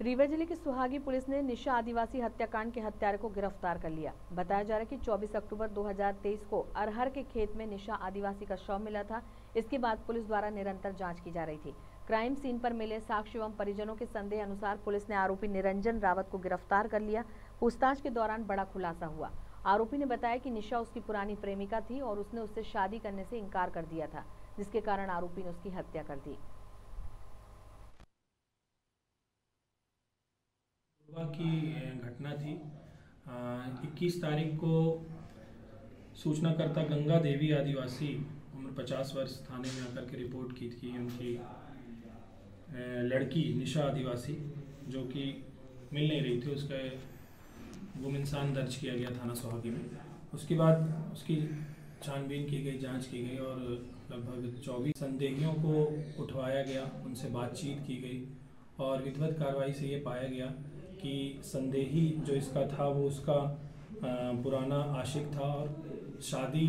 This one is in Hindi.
रीवा ज़िले की सुहागी पुलिस ने निशा आदिवासी हत्याकांड के हत्यारे को गिरफ़्तार कर लिया। बताया जा रहा है कि 24 अक्टूबर 2023 को अरहर के खेत में निशा आदिवासी का शव मिला था। इसके बाद पुलिस द्वारा निरंतर जाँच की जा रही थी। क्राइम सीन पर मिले साक्ष्य एवं परिजनों के संदेह अनुसार पुलिस ने आरोपी निरंजन रावत को गिरफ़्तार कर लिया। पूछताछ के दौरान बड़ा खुलासा हुआ। आरोपी ने बताया कि निशा उसकी पुरानी प्रेमिका थी और उसने उससे शादी करने से इनकार कर दिया था, जिसके कारण आरोपी ने उसकी हत्या कर दी। की घटना थी। इक्कीस तारीख को सूचनाकर्ता गंगा देवी आदिवासी, उम्र 50 वर्ष, थाने में आकर के रिपोर्ट की थी उनकी लड़की निशा आदिवासी, जो कि मिल नहीं रही थी, उसका गुम इंसान दर्ज किया गया थाना सोहागी में। उसके बाद उसकी छानबीन की गई, जाँच की गई और लगभग 24 संदेहियों को उठवाया गया, उनसे बातचीत की गई और विधिवत कार्रवाई से ये पाया गया कि संदेही जो इसका था वो उसका पुराना आशिक था और शादी